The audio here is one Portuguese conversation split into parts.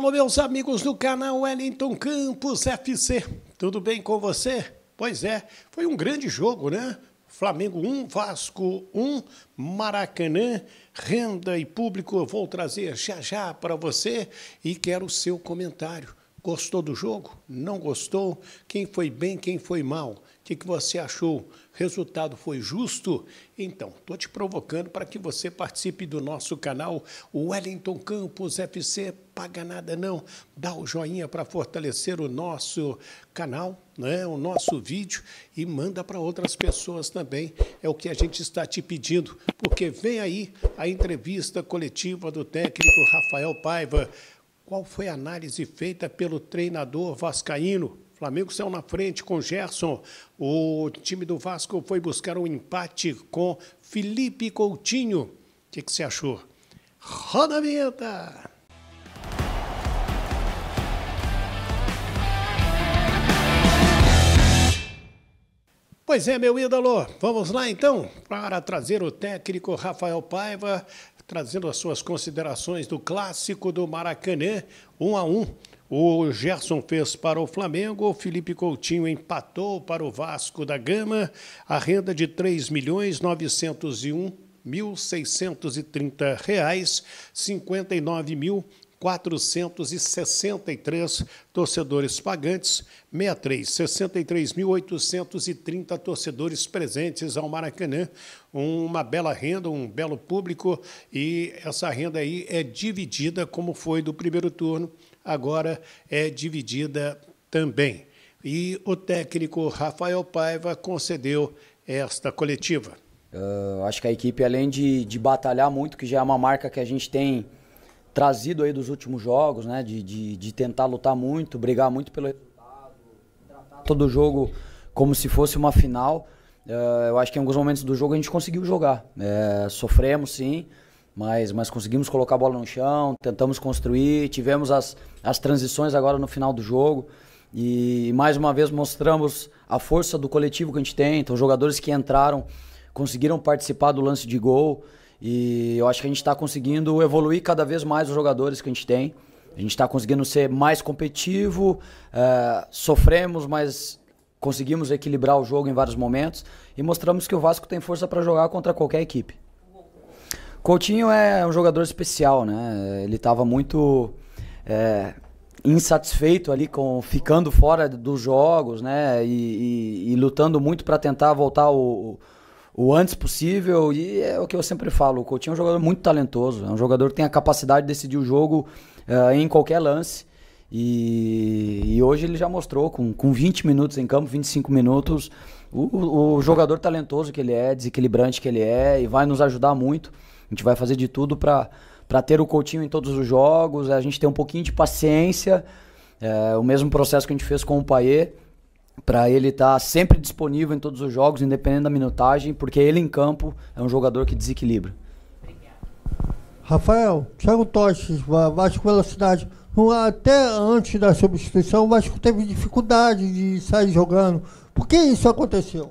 alô, meus amigos do canal Wellington Campos FC. Tudo bem com você? Pois é, foi um grande jogo, né? Flamengo 1, Vasco 1, Maracanã, renda e público eu vou trazer já já para você e quero o seu comentário. Gostou do jogo? Não gostou? Quem foi bem, quem foi mal? O que, que você achou? Resultado foi justo? Então, estou te provocando para que você participe do nosso canal Wellington Campos FC. Paga nada não. Dá o joinha para fortalecer o nosso canal, né? o nosso vídeo e manda para outras pessoas também. É o que a gente está te pedindo, porque vem aí a entrevista coletiva do técnico Rafael Paiva qual foi a análise feita pelo treinador vascaíno? Flamengo saiu na frente com Gerson. O time do Vasco foi buscar um empate com Felipe Coutinho. O que, que você achou? Roda a vinheta! Pois é, meu ídolo, vamos lá então para trazer o técnico Rafael Paiva trazendo as suas considerações do clássico do Maracanã, um a um. O Gerson fez para o Flamengo, o Felipe Coutinho empatou para o Vasco da Gama, a renda de R$ 3.901 R$ reais, 59 mil 463 torcedores pagantes, 63, 63.830 torcedores presentes ao Maracanã. Uma bela renda, um belo público e essa renda aí é dividida como foi do primeiro turno, agora é dividida também. E o técnico Rafael Paiva concedeu esta coletiva. Uh, acho que a equipe, além de, de batalhar muito, que já é uma marca que a gente tem trazido aí dos últimos jogos, né? De, de, de tentar lutar muito, brigar muito pelo resultado, tratar todo jogo como se fosse uma final. Uh, eu acho que em alguns momentos do jogo a gente conseguiu jogar. É, sofremos sim, mas, mas conseguimos colocar a bola no chão, tentamos construir, tivemos as, as transições agora no final do jogo. E mais uma vez mostramos a força do coletivo que a gente tem. Então, jogadores que entraram conseguiram participar do lance de gol. E eu acho que a gente está conseguindo evoluir cada vez mais os jogadores que a gente tem. A gente está conseguindo ser mais competitivo, uh, sofremos, mas conseguimos equilibrar o jogo em vários momentos e mostramos que o Vasco tem força para jogar contra qualquer equipe. Coutinho é um jogador especial, né? Ele estava muito é, insatisfeito ali com ficando fora dos jogos, né? E, e, e lutando muito para tentar voltar o, o antes possível. E é o que eu sempre falo: o Coutinho é um jogador muito talentoso. É um jogador que tem a capacidade de decidir o jogo uh, em qualquer lance. E, e, hoje ele já mostrou, com, com 20 minutos em campo, 25 minutos, o, o jogador talentoso que ele é, desequilibrante que ele é, e vai nos ajudar muito. A gente vai fazer de tudo para ter o Coutinho em todos os jogos, a gente tem um pouquinho de paciência. É, o mesmo processo que a gente fez com o Paier para ele estar tá sempre disponível em todos os jogos, independente da minutagem, porque ele em campo é um jogador que desequilibra. Rafael, Thiago Toches, Vasco Velocidade. Até antes da substituição, o Vasco teve dificuldade de sair jogando. Por que isso aconteceu?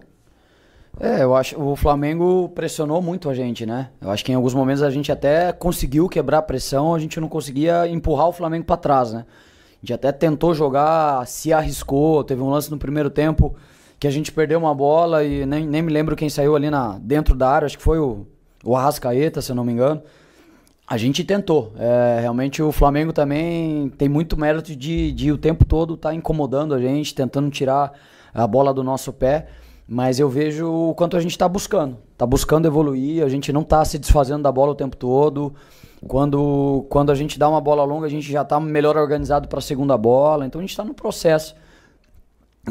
É, eu acho o Flamengo pressionou muito a gente, né? Eu acho que em alguns momentos a gente até conseguiu quebrar a pressão, a gente não conseguia empurrar o Flamengo para trás, né? A gente até tentou jogar, se arriscou. Teve um lance no primeiro tempo que a gente perdeu uma bola e nem, nem me lembro quem saiu ali na, dentro da área. Acho que foi o, o Arrascaeta, se eu não me engano. A gente tentou. É, realmente o Flamengo também tem muito mérito de, de o tempo todo estar tá incomodando a gente, tentando tirar a bola do nosso pé. Mas eu vejo o quanto a gente está buscando. Está buscando evoluir, a gente não está se desfazendo da bola o tempo todo. Quando, quando a gente dá uma bola longa, a gente já está melhor organizado para a segunda bola. Então a gente está no processo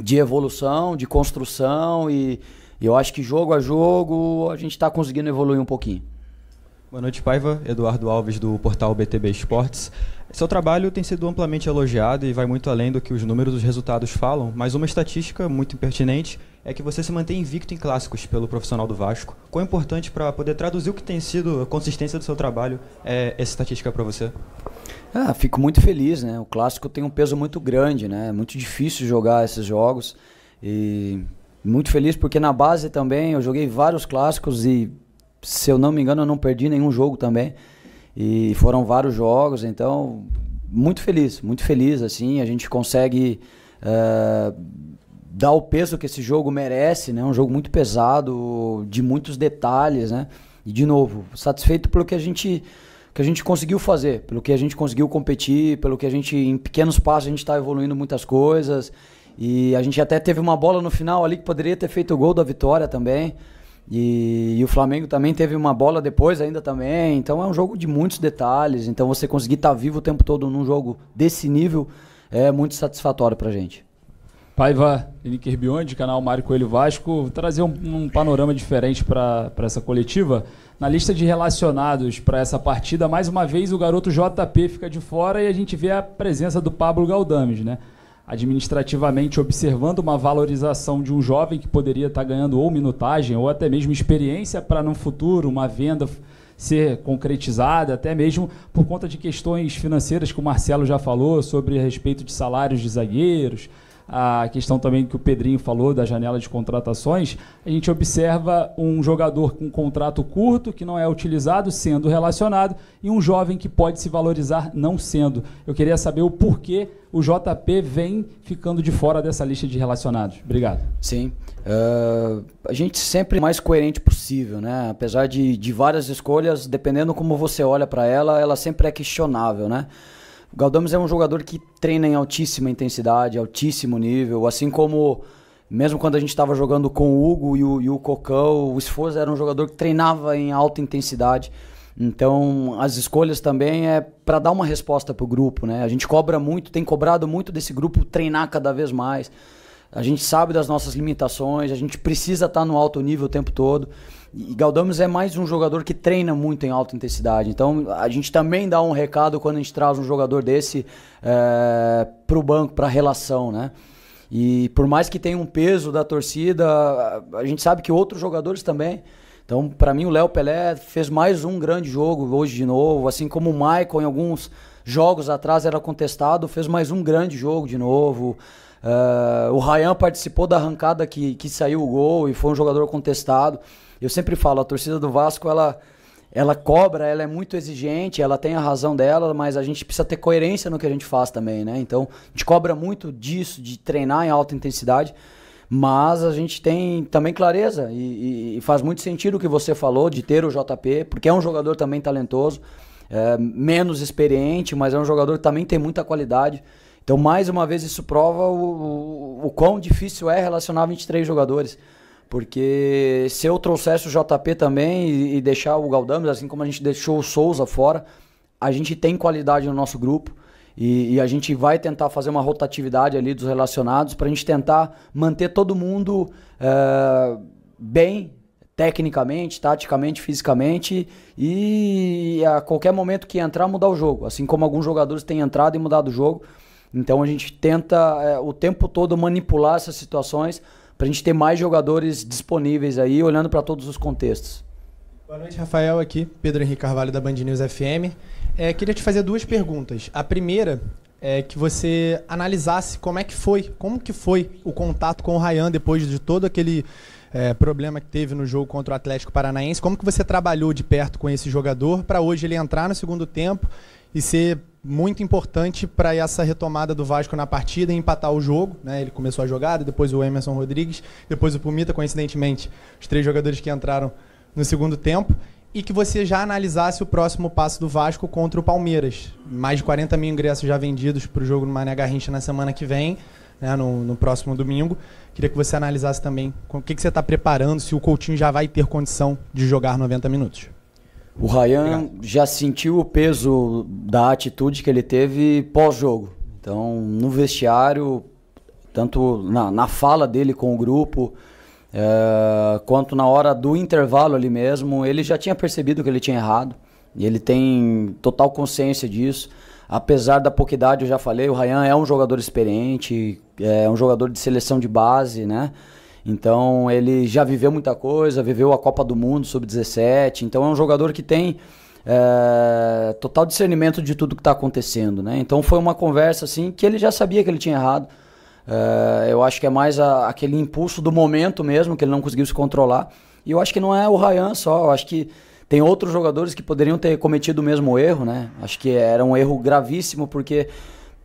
de evolução, de construção e, e, eu acho que jogo a jogo a gente está conseguindo evoluir um pouquinho. Boa noite, Paiva. Eduardo Alves, do portal BTB Esportes. Seu trabalho tem sido amplamente elogiado e vai muito além do que os números dos resultados falam, mas uma estatística muito impertinente é que você se mantém invicto em clássicos pelo profissional do Vasco. Quão importante para poder traduzir o que tem sido a consistência do seu trabalho é essa estatística para você? Ah, fico muito feliz, né? O clássico tem um peso muito grande, né? É muito difícil jogar esses jogos e muito feliz porque na base também eu joguei vários clássicos e se eu não me engano eu não perdi nenhum jogo também. E foram vários jogos, então muito feliz, muito feliz, assim, a gente consegue uh, dar o peso que esse jogo merece, né? Um jogo muito pesado, de muitos detalhes, né? E de novo, satisfeito pelo que a gente que a gente conseguiu fazer, pelo que a gente conseguiu competir, pelo que a gente em pequenos passos a gente está evoluindo muitas coisas e a gente até teve uma bola no final ali que poderia ter feito o gol da vitória também. E, e, o Flamengo também teve uma bola depois ainda também. Então é um jogo de muitos detalhes. Então você conseguir estar tá vivo o tempo todo num jogo desse nível é muito satisfatório pra gente. Paiva, Henrique Biondi, canal Mário Coelho Vasco, trazer um, um panorama diferente para essa coletiva. Na lista de relacionados para essa partida, mais uma vez o garoto JP fica de fora e a gente vê a presença do Pablo Galdames, né? administrativamente observando uma valorização de um jovem que poderia estar ganhando ou minutagem ou até mesmo experiência para no futuro uma venda ser concretizada, até mesmo por conta de questões financeiras que o Marcelo já falou sobre a respeito de salários de zagueiros, a questão também que o Pedrinho falou da janela de contratações, a gente observa um jogador com um contrato curto, que não é utilizado, sendo relacionado, e um jovem que pode se valorizar não sendo. Eu queria saber o porquê o JP vem ficando de fora dessa lista de relacionados. Obrigado. Sim. Uh, a gente sempre mais coerente possível, né? Apesar de, de várias escolhas, dependendo como você olha para ela, ela sempre é questionável, né? O Galdames é um jogador que treina em altíssima intensidade, altíssimo nível, assim como mesmo quando a gente estava jogando com o Hugo e o, e o Cocão, o Esforço era um jogador que treinava em alta intensidade. Então, as escolhas também é para dar uma resposta para o grupo, né? A gente cobra muito, tem cobrado muito desse grupo treinar cada vez mais. A gente sabe das nossas limitações, a gente precisa estar no alto nível o tempo todo. E Galdames é mais um jogador que treina muito em alta intensidade. Então a gente também dá um recado quando a gente traz um jogador desse é, para o banco, para a relação, né? E por mais que tenha um peso da torcida, a gente sabe que outros jogadores também. Então, para mim, o Léo Pelé fez mais um grande jogo hoje de novo, assim como o Michael em alguns jogos atrás era contestado, fez mais um grande jogo de novo. Uh, o Ryan participou da arrancada que, que saiu o gol e foi um jogador contestado. Eu sempre falo, a torcida do Vasco, ela, ela cobra, ela é muito exigente, ela tem a razão dela, mas a gente precisa ter coerência no que a gente faz também, né? Então, a gente cobra muito disso, de treinar em alta intensidade, mas a gente tem também clareza e, e, faz muito sentido o que você falou de ter o JP, porque é um jogador também talentoso, é, menos experiente, mas é um jogador que também tem muita qualidade. Então, mais uma vez, isso prova o, o, o quão difícil é relacionar 23 jogadores. Porque se eu trouxesse o JP também e, e deixar o Galdames, assim como a gente deixou o Souza fora, a gente tem qualidade no nosso grupo. E, e, a gente vai tentar fazer uma rotatividade ali dos relacionados para a gente tentar manter todo mundo é, bem tecnicamente, taticamente, fisicamente e a qualquer momento que entrar mudar o jogo, assim como alguns jogadores têm entrado e mudado o jogo. Então a gente tenta é, o tempo todo manipular essas situações para a gente ter mais jogadores disponíveis aí, olhando para todos os contextos. Boa noite, Rafael. Aqui, Pedro Henrique Carvalho da Band News FM. É, queria te fazer duas perguntas. A primeira é que você analisasse como é que foi, como que foi o contato com o Rayan depois de todo aquele é, problema que teve no jogo contra o Atlético Paranaense. Como que você trabalhou de perto com esse jogador para hoje ele entrar no segundo tempo e ser muito importante para essa retomada do Vasco na partida e empatar o jogo. Né? Ele começou a jogada, depois o Emerson Rodrigues, depois o Pumita, coincidentemente, os três jogadores que entraram no segundo tempo. E que você já analisasse o próximo passo do Vasco contra o Palmeiras. Mais de 40 mil ingressos já vendidos para o jogo no Mané Garrincha na semana que vem, né? no, no, próximo domingo. Queria que você analisasse também o que, que você está preparando, se o Coutinho já vai ter condição de jogar 90 minutos. O Ryan Obrigado. já sentiu o peso da atitude que ele teve pós-jogo. Então, no vestiário, tanto na, na fala dele com o grupo, é, quanto na hora do intervalo ali mesmo, ele já tinha percebido que ele tinha errado. E ele tem total consciência disso. Apesar da pouca idade, eu já falei, o Ryan é um jogador experiente, é um jogador de seleção de base, né? Então ele já viveu muita coisa, viveu a Copa do Mundo sub-17. Então é um jogador que tem é, total discernimento de tudo que está acontecendo, né? Então foi uma conversa assim que ele já sabia que ele tinha errado. É, eu acho que é mais a, aquele impulso do momento mesmo que ele não conseguiu se controlar. E eu acho que não é o Ryan só. Eu acho que Tem outros jogadores que poderiam ter cometido o mesmo erro, né? Acho que era um erro gravíssimo porque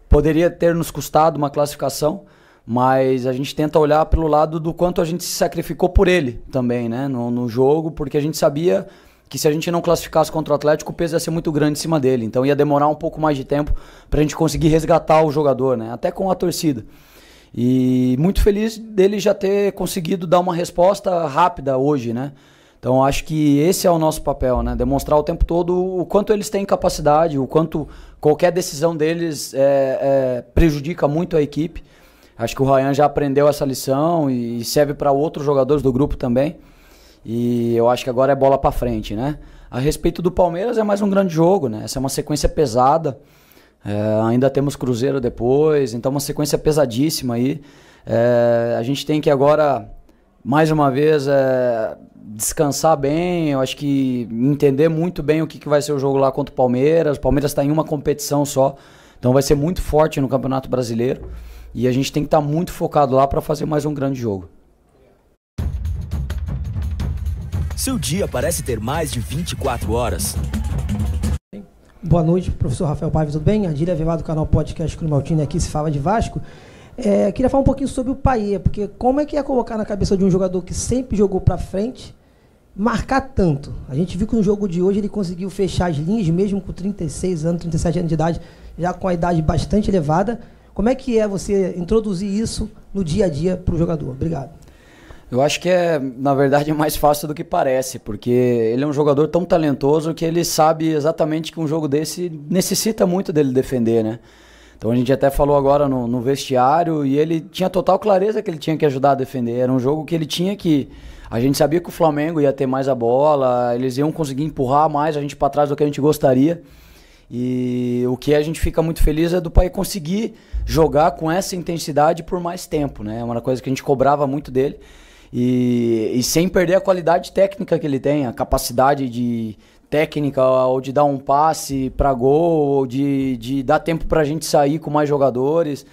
poderia ter nos custado uma classificação, mas a gente tenta olhar pelo lado do quanto a gente se sacrificou por ele também, né? No, no jogo, porque a gente sabia que se a gente não classificasse contra o Atlético, o peso ia ser muito grande em cima dele. Então ia demorar um pouco mais de tempo para a gente conseguir resgatar o jogador, né? Até com a torcida. E muito feliz dele já ter conseguido dar uma resposta rápida hoje, né? Então acho que esse é o nosso papel, né? Demonstrar o tempo todo o quanto eles têm capacidade, o quanto qualquer decisão deles é, é, prejudica muito a equipe. Acho que o Ryan já aprendeu essa lição e serve para outros jogadores do grupo também. E eu acho que agora é bola para frente, né? A respeito do Palmeiras é mais um grande jogo, né? Essa é uma sequência pesada. É, ainda temos Cruzeiro depois, então uma sequência pesadíssima aí. É, a gente tem que agora, mais uma vez, é, descansar bem. Eu acho que entender muito bem o que, que vai ser o jogo lá contra o Palmeiras. O Palmeiras está em uma competição só, então vai ser muito forte no Campeonato Brasileiro. E a gente tem que estar tá muito focado lá para fazer mais um grande jogo. Seu dia parece ter mais de 24 horas. Boa noite, professor Rafael Paiva, tudo bem? Adília Vivado do canal Podcast Climaltini aqui se fala de Vasco. É, queria falar um pouquinho sobre o Paê, porque como é que ia colocar na cabeça de um jogador que sempre jogou para frente, marcar tanto? A gente viu que no jogo de hoje ele conseguiu fechar as linhas, mesmo com 36 anos, 37 anos de idade, já com a idade bastante elevada. Como é que é você introduzir isso no dia a dia para o jogador? Obrigado. Eu acho que é, na verdade, é mais fácil do que parece, porque ele é um jogador tão talentoso que ele sabe exatamente que um jogo desse necessita muito dele defender, né? Então a gente até falou agora no, no, vestiário e ele tinha total clareza que ele tinha que ajudar a defender. Era um jogo que ele tinha que. A gente sabia que o Flamengo ia ter mais a bola, eles iam conseguir empurrar mais a gente para trás do que a gente gostaria. E o que a gente fica muito feliz é do pai conseguir jogar com essa intensidade por mais tempo, né? É uma coisa que a gente cobrava muito dele. E, e sem perder a qualidade técnica que ele tem, a capacidade de técnica ou de dar um passe para gol, ou de, de dar tempo para a gente sair com mais jogadores.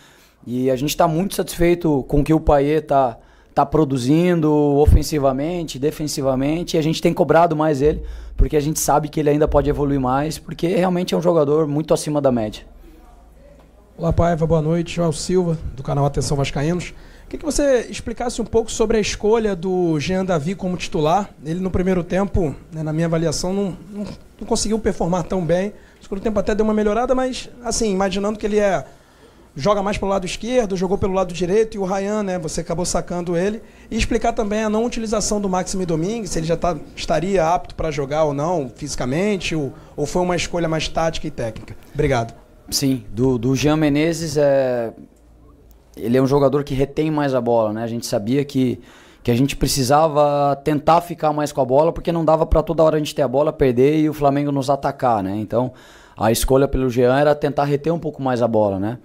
E a gente está muito satisfeito com o que o Paier está tá produzindo ofensivamente, defensivamente, e a gente tem cobrado mais ele, porque a gente sabe que ele ainda pode evoluir mais, porque realmente é um jogador muito acima da média. Olá, Paiva, boa noite. João Silva, do canal Atenção Vascaínos. Queria que você explicasse um pouco sobre a escolha do Jean Davi como titular. Ele no primeiro tempo, né, na minha avaliação, não, não, não, conseguiu performar tão bem. No segundo tempo até deu uma melhorada, mas assim, imaginando que ele é joga mais pelo lado esquerdo, jogou pelo lado direito e o Ryan, né, você acabou sacando ele. E explicar também a não utilização do Maxime Domingues, se ele já tá, estaria apto para jogar ou não, fisicamente, ou, ou foi uma escolha mais tática e técnica. Obrigado. Sim, do, do Jean Menezes é ele é um jogador que retém mais a bola, né? A gente sabia que, que a gente precisava tentar ficar mais com a bola, porque não dava para toda hora a gente ter a bola, perder e o Flamengo nos atacar, né? Então, a escolha pelo Jean era tentar reter um pouco mais a bola, né?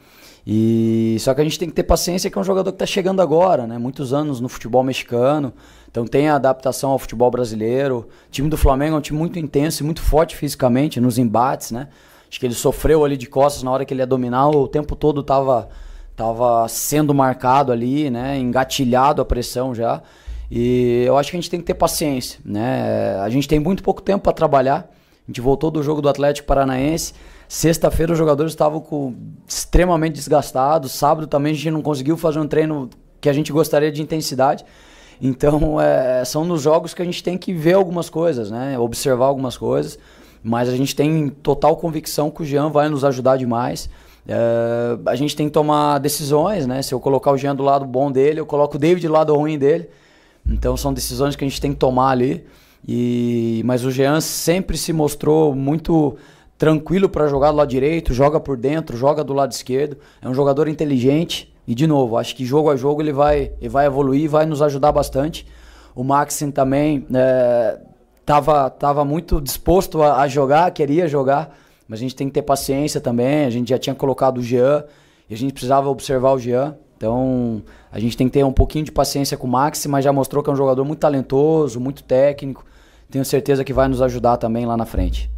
E só que a gente tem que ter paciência que é um jogador que está chegando agora, né? Muitos anos no futebol mexicano, então tem a adaptação ao futebol brasileiro. O time do Flamengo é um time muito intenso e muito forte fisicamente nos embates, né? Acho que ele sofreu ali de costas na hora que ele ia dominar, o tempo todo tava Tava sendo marcado ali, né? Engatilhado a pressão já. E eu acho que a gente tem que ter paciência, né? A gente tem muito pouco tempo para trabalhar. A gente voltou do jogo do Atlético Paranaense. Sexta-feira os jogadores estavam com, extremamente desgastados. Sábado também a gente não conseguiu fazer um treino que a gente gostaria de intensidade. Então é, são nos jogos que a gente tem que ver algumas coisas, né? Observar algumas coisas. Mas a gente tem total convicção que o Jean vai nos ajudar demais. Uh, a gente tem que tomar decisões, né? Se eu colocar o Jean do lado bom dele, eu coloco o David do lado ruim dele. Então são decisões que a gente tem que tomar ali. E mas o Jean sempre se mostrou muito tranquilo para jogar do lado direito, joga por dentro, joga do lado esquerdo. É um jogador inteligente e de novo, acho que jogo a jogo ele vai, ele vai evoluir, vai nos ajudar bastante. O Maxim também estava é, tava muito disposto a, a jogar, queria jogar. Mas a gente tem que ter paciência também. A gente já tinha colocado o Jean e a gente precisava observar o Jean. Então a gente tem que ter um pouquinho de paciência com o Maxi, mas já mostrou que é um jogador muito talentoso, muito técnico. Tenho certeza que vai nos ajudar também lá na frente.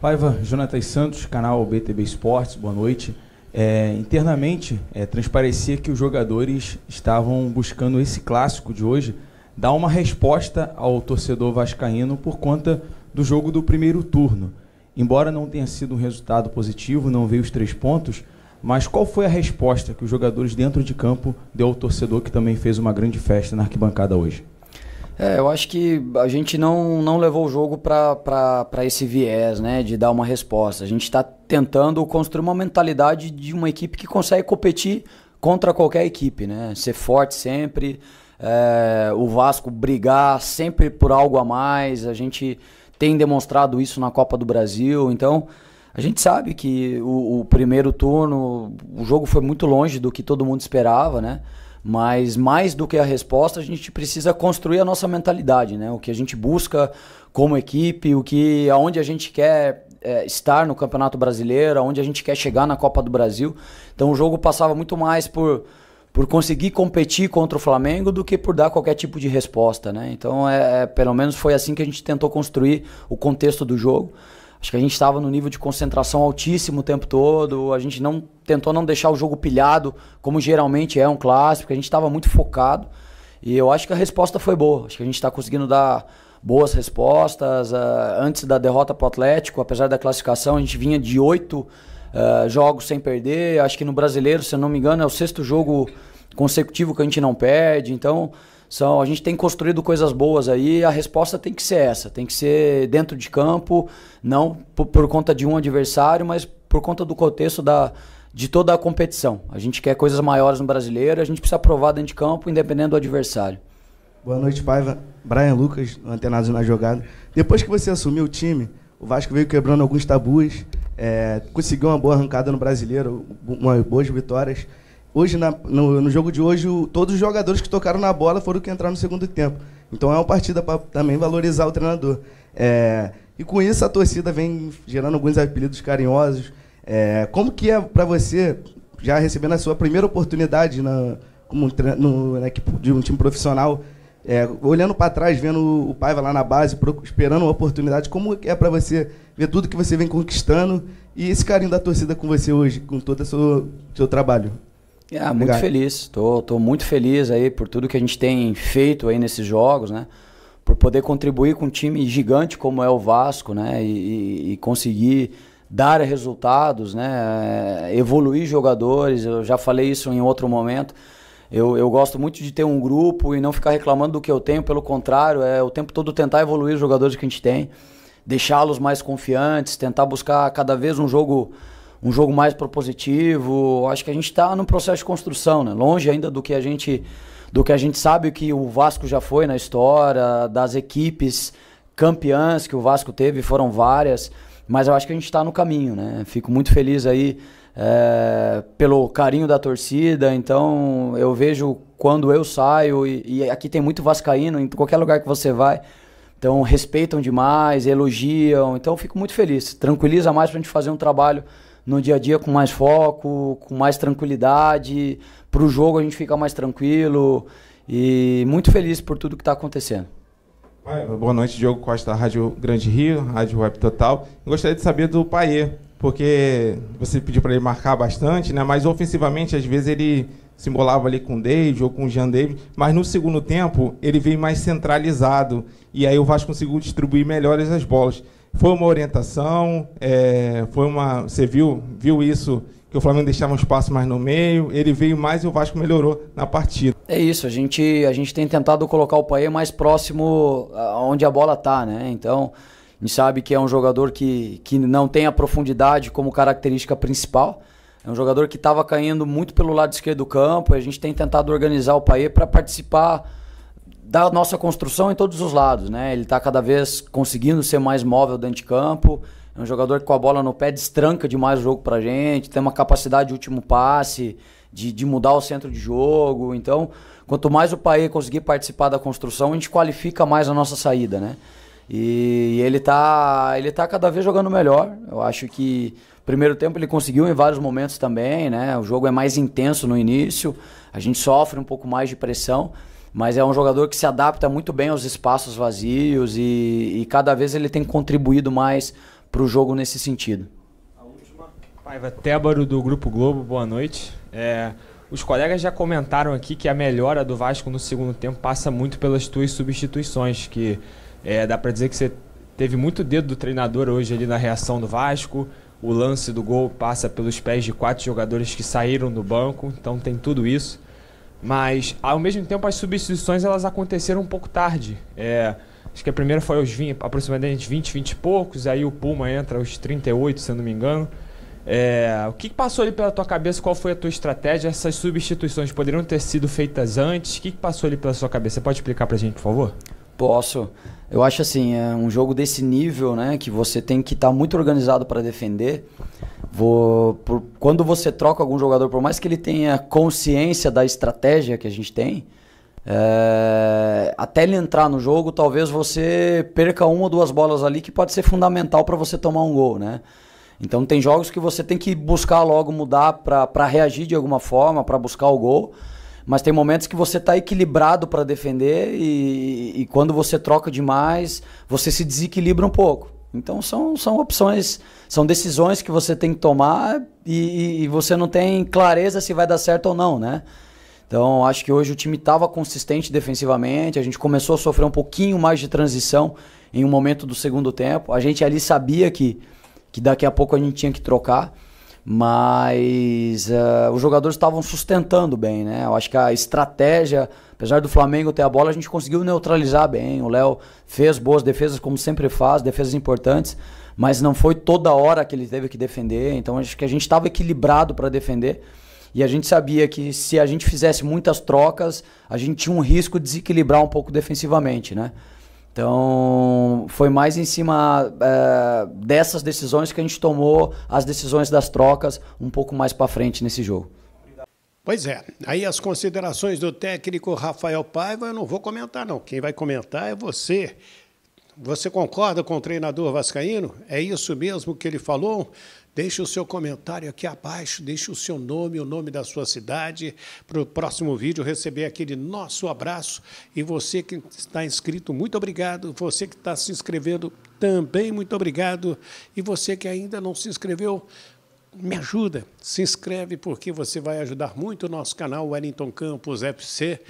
Paiva, Jonatas Santos, canal BTB Esportes, boa noite. É, internamente, é, transparecia que os jogadores estavam buscando esse clássico de hoje dar uma resposta ao torcedor vascaíno por conta do jogo do primeiro turno. Embora não tenha sido um resultado positivo, não veio os três pontos, mas qual foi a resposta que os jogadores dentro de campo deu ao torcedor que também fez uma grande festa na arquibancada hoje? É, eu acho que a gente não, não levou o jogo para esse viés, né, de dar uma resposta. A gente está tentando construir uma mentalidade de uma equipe que consegue competir contra qualquer equipe, né? Ser forte sempre, é, o Vasco brigar sempre por algo a mais. A gente tem demonstrado isso na Copa do Brasil, então a gente sabe que o, o primeiro turno, o jogo foi muito longe do que todo mundo esperava, né? Mas mais do que a resposta, a gente precisa construir a nossa mentalidade, né? O que a gente busca como equipe, o que aonde a gente quer é, estar no Campeonato Brasileiro, aonde a gente quer chegar na Copa do Brasil. Então o jogo passava muito mais por por conseguir competir contra o Flamengo do que por dar qualquer tipo de resposta, né? Então é, é pelo menos foi assim que a gente tentou construir o contexto do jogo. Acho que a gente estava no nível de concentração altíssimo o tempo todo. A gente não tentou não deixar o jogo pilhado, como geralmente é um clássico. A gente estava muito focado. E eu acho que a resposta foi boa. Acho que a gente está conseguindo dar boas respostas. Uh, antes da derrota para o Atlético, apesar da classificação, a gente vinha de oito uh, jogos sem perder. Acho que no brasileiro, se eu não me engano, é o sexto jogo consecutivo que a gente não perde. Então, são, a gente tem construído coisas boas aí, a resposta tem que ser essa, tem que ser dentro de campo, não por, por conta de um adversário, mas por conta do contexto da, de toda a competição. A gente quer coisas maiores no brasileiro, a gente precisa provar dentro de campo, independente do adversário. Boa noite, Paiva. Brian Lucas, antenado na jogada. Depois que você assumiu o time, o Vasco veio quebrando alguns tabus, é, conseguiu uma boa arrancada no brasileiro, umas boas vitórias. Hoje, na, no, no, jogo de hoje, o, todos os jogadores que tocaram na bola foram que entraram no segundo tempo. Então é uma partida para também valorizar o treinador. É, e com isso a torcida vem gerando alguns apelidos carinhosos. É, como que é para você, já recebendo a sua primeira oportunidade na, como no, na equipe de um time profissional, é, olhando para trás, vendo o Paiva lá na base, esperando uma oportunidade, como é para você ver tudo que você vem conquistando e esse carinho da torcida com você hoje, com todo o seu, seu trabalho? É, muito Obrigado. feliz. Tô, tô muito feliz aí por tudo que a gente tem feito aí nesses jogos, né? Por poder contribuir com um time gigante como é o Vasco, né? E, e conseguir dar resultados, né? É, evoluir jogadores. Eu já falei isso em outro momento. Eu, eu gosto muito de ter um grupo e não ficar reclamando do que eu tenho, pelo contrário, é o tempo todo tentar evoluir os jogadores que a gente tem, deixá-los mais confiantes, tentar buscar cada vez um jogo um jogo mais propositivo. Acho que a gente está num processo de construção, né? Longe ainda do que a gente do que a gente sabe que o Vasco já foi na história, das equipes campeãs que o Vasco teve, foram várias, mas eu acho que a gente está no caminho, né? Fico muito feliz aí é, pelo carinho da torcida, então eu vejo quando eu saio, e, e aqui tem muito vascaíno, em qualquer lugar que você vai, então respeitam demais, elogiam, então fico muito feliz, tranquiliza mais para a gente fazer um trabalho no dia a dia com mais foco, com mais tranquilidade. Para o jogo a gente fica mais tranquilo e muito feliz por tudo que está acontecendo. Boa noite, Diogo Costa, Rádio Grande Rio, Rádio Web Total. Gostaria de saber do Paier, porque você pediu para ele marcar bastante, né? mas ofensivamente, às vezes, ele se embolava ali com o David ou com o Jean David, mas no segundo tempo ele veio mais centralizado e aí o Vasco conseguiu distribuir melhores as bolas. Foi uma orientação, é, foi uma. Você viu, viu isso que o Flamengo deixava um espaço mais no meio, ele veio mais e o Vasco melhorou na partida. É isso, a gente, a gente tem tentado colocar o Paê mais próximo onde a bola tá, né? Então, a gente sabe que é um jogador que, que não tem a profundidade como característica principal. É um jogador que estava caindo muito pelo lado esquerdo do campo. A gente tem tentado organizar o Paê para participar da nossa construção em todos os lados, né? Ele está cada vez conseguindo ser mais móvel dentro de campo. É um jogador que com a bola no pé destranca demais o jogo pra gente, tem uma capacidade de último passe, de, de mudar o centro de jogo. Então, quanto mais o Paê conseguir participar da construção, a gente qualifica mais a nossa saída, né? E ele tá, ele tá cada vez jogando melhor. Eu acho que primeiro tempo ele conseguiu em vários momentos também, né? O jogo é mais intenso no início, a gente sofre um pouco mais de pressão, mas é um jogador que se adapta muito bem aos espaços vazios e, e cada vez ele tem contribuído mais para o jogo nesse sentido. A última. Paiva Tébaro do Grupo Globo, boa noite. É, Os colegas já comentaram aqui que a melhora do Vasco no segundo tempo passa muito pelas tuas substituições, que é, dá para dizer que você teve muito dedo do treinador hoje ali na reação do Vasco. O lance do gol passa pelos pés de quatro jogadores que saíram do banco, então tem tudo isso. Mas ao mesmo tempo as substituições elas aconteceram um pouco tarde. É, acho que a primeira foi aos 20, aproximadamente 20, 20 e poucos, aí o Puma entra aos 38, se eu não me engano. É, o que passou ali pela tua cabeça? Qual foi a tua estratégia? Essas substituições poderiam ter sido feitas antes? O que passou ali pela sua cabeça? Você pode explicar pra gente, por favor? Posso. Eu acho assim, é um jogo desse nível, né, que você tem que estar tá muito organizado para defender. Vou, por, quando você troca algum jogador, por mais que ele tenha consciência da estratégia que a gente tem, é, até ele entrar no jogo, talvez você perca uma ou duas bolas ali que pode ser fundamental para você tomar um gol, né? Então tem jogos que você tem que buscar logo mudar para reagir de alguma forma, para buscar o gol. Mas tem momentos que você está equilibrado para defender e, e, quando você troca demais, você se desequilibra um pouco. Então são, são opções, são decisões que você tem que tomar e, e você não tem clareza se vai dar certo ou não, né? Então acho que hoje o time estava consistente defensivamente, a gente começou a sofrer um pouquinho mais de transição em um momento do segundo tempo. A gente ali sabia que que daqui a pouco a gente tinha que trocar. Mas uh, os jogadores estavam sustentando bem, né? Eu acho que a estratégia, apesar do Flamengo ter a bola, a gente conseguiu neutralizar bem. O Léo fez boas defesas, como sempre faz, defesas importantes, mas não foi toda hora que ele teve que defender. Então acho que a gente estava equilibrado para defender. E a gente sabia que se a gente fizesse muitas trocas, a gente tinha um risco de desequilibrar um pouco defensivamente, né? Então, foi mais em cima é, dessas decisões que a gente tomou as decisões das trocas um pouco mais para frente nesse jogo. Pois é, aí as considerações do técnico Rafael Paiva eu não vou comentar não. Quem vai comentar é você. Você concorda com o treinador vascaíno? É isso mesmo que ele falou? Deixe o seu comentário aqui abaixo, deixe o seu nome, o nome da sua cidade, para o próximo vídeo receber aquele nosso abraço. E você que está inscrito, muito obrigado. Você que está se inscrevendo, também muito obrigado. E você que ainda não se inscreveu, me ajuda, se inscreve porque você vai ajudar muito o nosso canal Wellington Campos FC.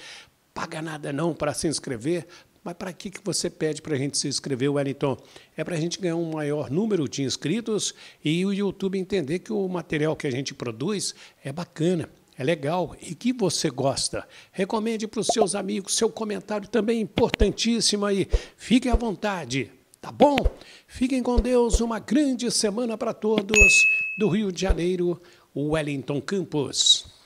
Paga nada não para se inscrever, mas para que, que você pede para a gente se inscrever, Wellington? É para a gente ganhar um maior número de inscritos e o YouTube entender que o material que a gente produz é bacana, é legal e que você gosta. Recomende para os seus amigos, seu comentário também é importantíssimo aí. Fiquem à vontade, tá bom? Fiquem com Deus, uma grande semana para todos do Rio de Janeiro, Wellington Campos.